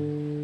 Thank mm -hmm. you.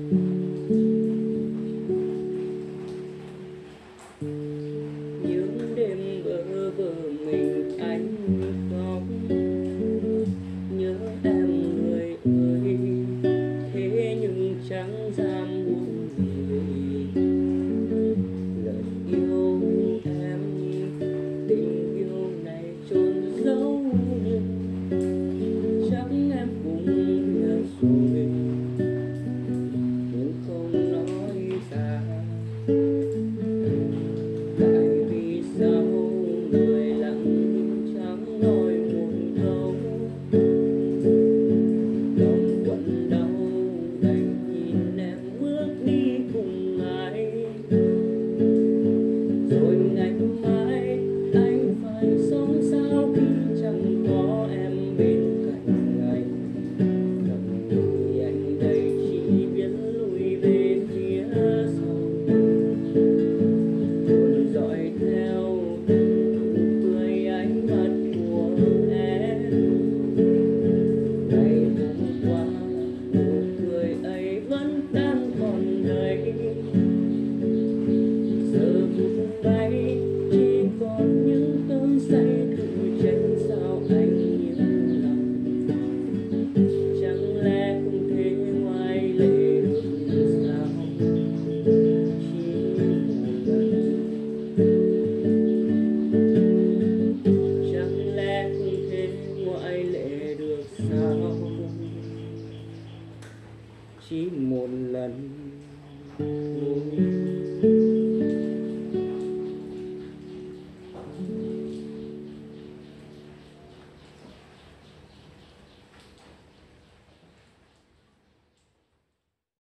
Chỉ một lần.